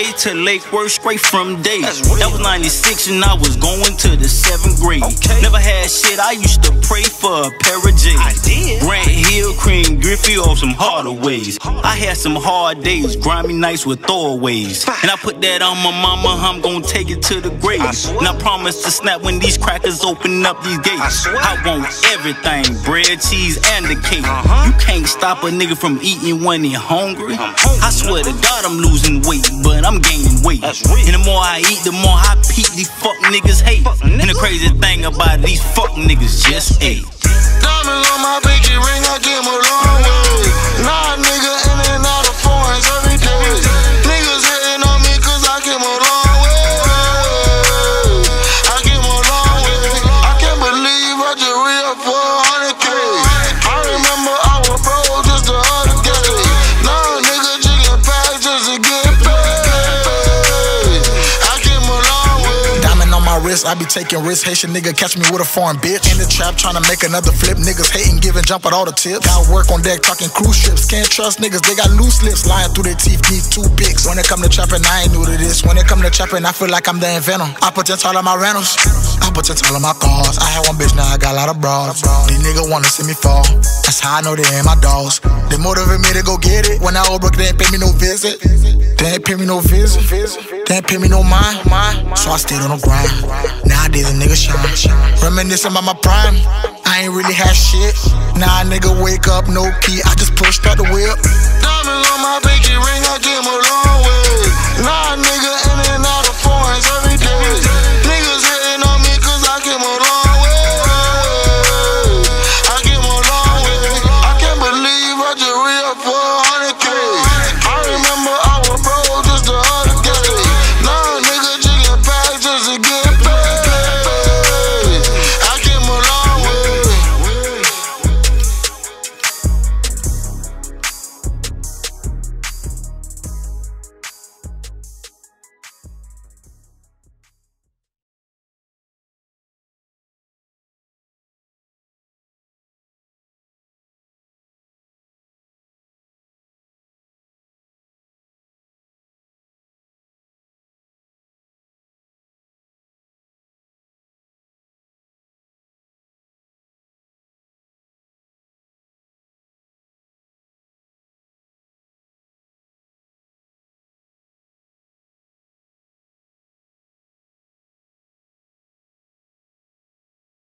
came a long way to Lake Worth straight from day. That was 96 and I was going to the seventh grade. Okay. Never had shit, I used to pray for a pair of J's. I did. Grant Cream, Griffey, or some Hardaways. I had some hard days, grimy nights with throwaways. And I put that on my mama, I'm gonna take it to the grave. And I promise to snap when these crackers open up these gates. I. I want everything, bread, cheese, and the cake. Uh-huh. You can't stop a nigga from eating when he hungry. I swear to God, I'm losing weight, but I'm gaining weight. And the more I eat, the more I peep these fuck niggas hate. And the crazy thing about these fuck niggas just ate. Diamonds on my pinky ring, I came a long my wrist, I be taking risks. Haitian nigga catch me with a foreign bitch. In the trap tryna make another flip. Niggas hating, giving jump at all the tips. Got work on deck, talking cruise trips. Can't trust niggas, they got loose lips. Lying through their teeth, need two picks. When it come to trapping, I ain't new to this. When it come to trapping, I feel like I'm the inventor. I potential all of my rentals. Potential of my cars. I had one bitch, now I got a lot of bras. These niggas wanna see me fall. That's how I know they ain't my dogs. They motivate me to go get it. When I was broke, they ain't pay me no visit. They ain't pay me no visit. They ain't pay me no mind. So I stayed on the grind. Nowadays a nigga shine. Reminiscing about my prime. I ain't really had shit. Now a nigga wake up, no key. I just pushed out the whip. Diamonds on my pinky ring, I long